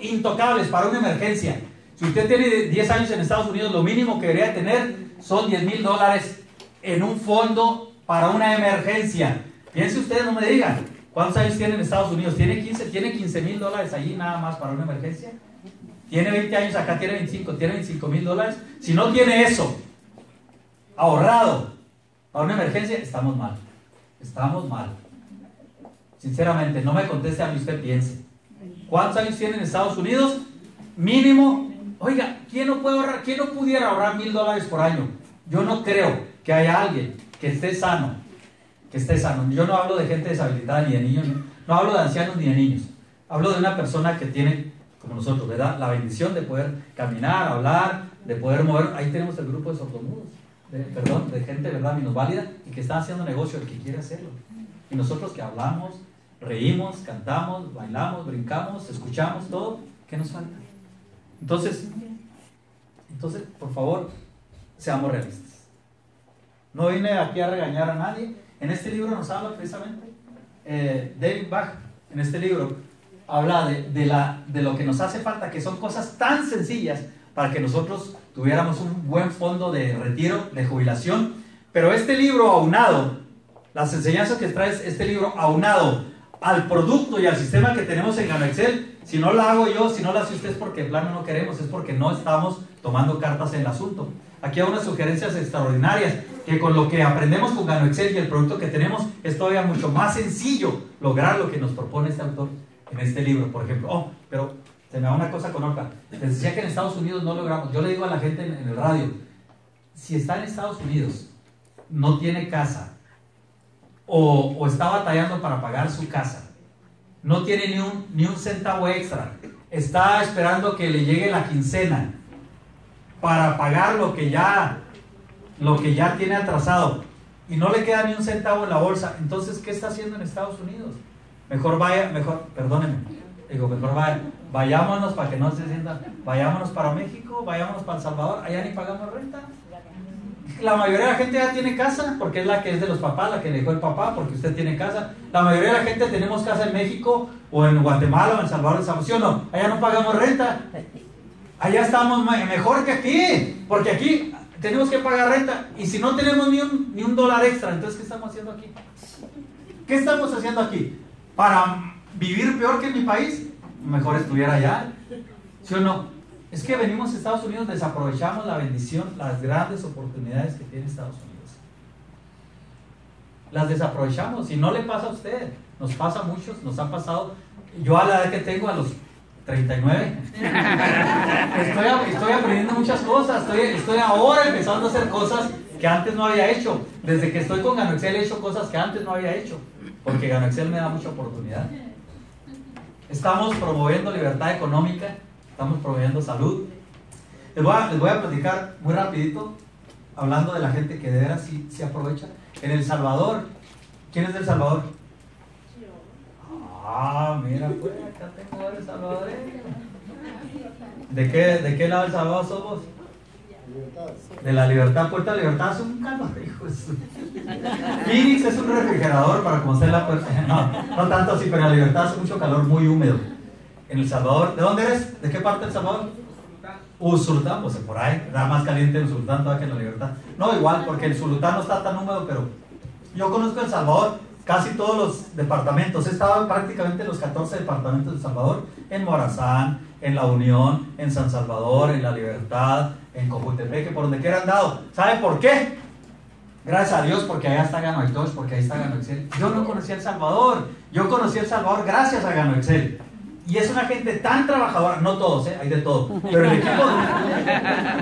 intocables para una emergencia. Si usted tiene 10 años en Estados Unidos, lo mínimo que debería tener son 10 mil dólares en un fondo para una emergencia. Piense usted, no me digan, ¿cuántos años tiene en Estados Unidos? ¿Tiene 15 tiene 15 mil dólares allí nada más para una emergencia? Tiene 20 años acá, tiene 25, tiene 25 mil dólares. Si no tiene eso ahorrado para una emergencia, estamos mal. Estamos mal. Sinceramente, no me conteste a mí, usted piense. ¿Cuántos años tiene en Estados Unidos? Mínimo. Oiga, ¿quién no puede ahorrar? ¿Quién no pudiera ahorrar mil dólares por año? Yo no creo que haya alguien que esté sano, que esté sano. Yo no hablo de gente deshabilitada ni de niños, no hablo de ancianos ni de niños. Hablo de una persona que tiene como nosotros, ¿verdad? La bendición de poder caminar, hablar, de poder mover. Ahí tenemos el grupo de sordomudos, perdón, de gente, ¿verdad? válida y que está haciendo negocio, el que quiere hacerlo. Y nosotros que hablamos, reímos, cantamos, bailamos, brincamos, escuchamos, todo, ¿qué nos falta? Entonces, entonces, por favor, seamos realistas. No vine aquí a regañar a nadie. En este libro nos habla precisamente eh, David Bach, en este libro, habla de, la, de lo que nos hace falta, que son cosas tan sencillas para que nosotros tuviéramos un buen fondo de retiro, de jubilación. Pero este libro aunado, las enseñanzas que trae este libro aunado al producto y al sistema que tenemos en Excel, si no la hago yo, si no la hace usted es porque en plano no queremos, es porque no estamos tomando cartas en el asunto. Aquí hay unas sugerencias extraordinarias, que con lo que aprendemos con Excel y el producto que tenemos es todavía mucho más sencillo lograr lo que nos propone este autor en este libro, por ejemplo. Oh, pero se me va una cosa con otra. Les decía que en Estados Unidos no logramos. Yo le digo a la gente en, el radio, si está en Estados Unidos, no tiene casa, o, o, está batallando para pagar su casa, no tiene ni un, ni un centavo extra, está esperando que le llegue la quincena para pagar lo que ya, lo que ya tiene atrasado. Y no le queda ni un centavo en la bolsa, entonces, ¿qué está haciendo en Estados Unidos? Mejor vaya, mejor, perdónenme, digo, mejor vaya, vayámonos para que no se sientan, vayámonos para México, vayámonos para El Salvador, allá ni pagamos renta. La mayoría de la gente ya tiene casa, porque es la que es de los papás, la que dejó el papá, porque usted tiene casa. La mayoría de la gente tenemos casa en México, o en Guatemala, o en Salvador, ¿sí o no? Allá no pagamos renta. Allá estamos mejor que aquí, porque aquí tenemos que pagar renta. Y si no tenemos ni un, ni un dólar extra, entonces ¿qué estamos haciendo aquí? ¿Qué estamos haciendo aquí? para vivir peor que en mi país, mejor estuviera allá. ¿Sí o no? Es que venimos a Estados Unidos, desaprovechamos la bendición, las grandes oportunidades que tiene Estados Unidos. Las desaprovechamos. Si no le pasa a usted, nos pasa a muchos, nos ha pasado. Yo a la edad que tengo, a los 39, estoy, estoy aprendiendo muchas cosas. Estoy, estoy ahora empezando a hacer cosas que antes no había hecho. Desde que estoy con Ganoexcel he hecho cosas que antes no había hecho porque Ganoexcel me da mucha oportunidad. Estamos promoviendo libertad económica, estamos promoviendo salud. Les voy a, les voy a platicar muy rapidito, hablando de la gente que de veras sí, sí aprovecha. En El Salvador, ¿quién es del Salvador? Ah, mira, pues acá tengo El Salvador. ¿De qué, ¿De qué lado del Salvador somos? De la libertad, puerta de libertad es un calor, hijo Phoenix es un refrigerador para conocer la puerta. No, tanto así, pero la libertad hace mucho calor, muy húmedo. En El Salvador, ¿de dónde eres? ¿De qué parte del Salvador? Usulután, pues por ahí, da más caliente el Usulután todavía que en la libertad. No, igual, porque el Usulután no está tan húmedo, pero yo conozco El Salvador, casi todos los departamentos. He estado prácticamente en los 14 departamentos de El Salvador, en Morazán, en La Unión, en San Salvador, en La Libertad, en Cojutepeque, por donde quiera andado. ¿Sabe por qué? Gracias a Dios, porque allá está Gano Excel, porque ahí está Gano Excel. Yo no conocía El Salvador, yo conocí El Salvador gracias a Gano Excel. Y es una gente tan trabajadora, no todos, ¿eh? hay de todo, pero el equipo.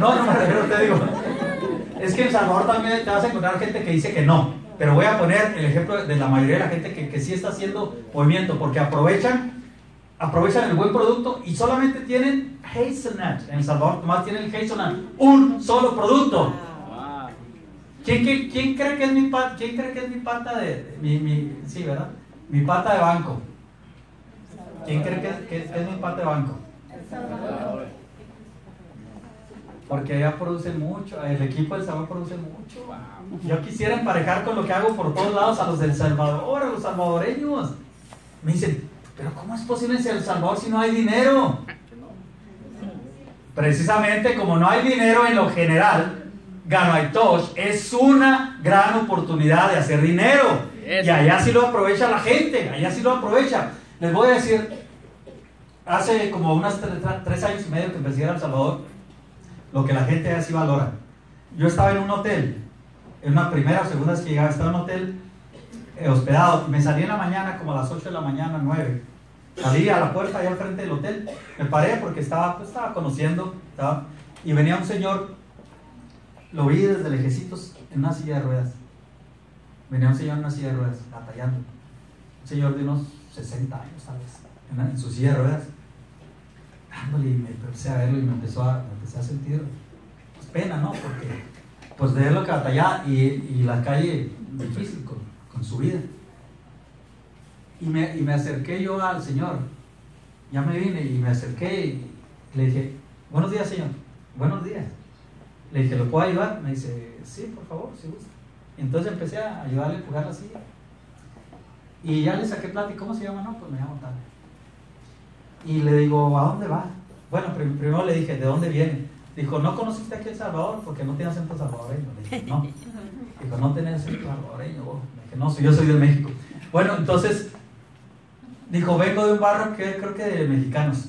No, no me refiero, te digo. Es que en Salvador también te vas a encontrar gente que dice que no. Pero voy a poner el ejemplo de la mayoría de la gente que, que sí está haciendo movimiento, porque aprovechan aprovechan el buen producto y solamente tienen hazelnut. En El Salvador nomás tienen el hazelnut, un solo producto. ¿Quién, quién, cree que es mi quién cree que es mi pata de, mi, mi, sí, verdad? Mi pata de banco. ¿Quién cree que es, que es mi pata de banco? Porque allá producen mucho, el equipo del Salvador produce mucho. Yo quisiera emparejar con lo que hago por todos lados a los del Salvador, a los salvadoreños. Me dicen, pero ¿cómo es posible en El Salvador si no hay dinero? precisamente como no hay dinero en lo general, Ganoitosh es una gran oportunidad de hacer dinero. Y allá sí lo aprovecha la gente, allá sí lo aprovecha. Les voy a decir, hace como unos tres, años y medio que empecé a El Salvador, lo que la gente así valora. Yo estaba en un hotel, en una primera o segunda vez que llegaba, estaba en un hotel eh, hospedado, me salí en la mañana, como a las 8 de la mañana, 9. Salí a la puerta allá al frente del hotel, me paré porque estaba, pues, estaba conociendo, y venía un señor, lo vi desde lejecitos, en una silla de ruedas. Venía un señor en una silla de ruedas, batallando. Un señor de unos 60 años, ¿sabes? En, su silla de ruedas. Dándole y me empecé a verlo y me empezó a, me empecé a sentir pues, pena, ¿no? Porque, pues de verlo que batallaba y, y la calle difícil con, con su vida. Y me, y me acerqué yo al Señor. Ya me vine y me acerqué y le dije, buenos días, Señor. Buenos días. Le dije, ¿lo puedo ayudar? Me dice, sí, por favor, si gusta. Entonces empecé a ayudarle a empujar la silla. Y ya le saqué plata, ¿y cómo se llama? No, pues me llamo tal. Y le digo, ¿a dónde va? Bueno, primero le dije, ¿de dónde viene? Dijo, ¿no conociste aquí El Salvador? Porque no tiene acento salvadoreño. Le dije, no. Dijo, no tenés acento salvadoreño. Le dije, no, yo soy de México. Bueno, entonces, dijo, vengo de un barrio que creo que de mexicanos.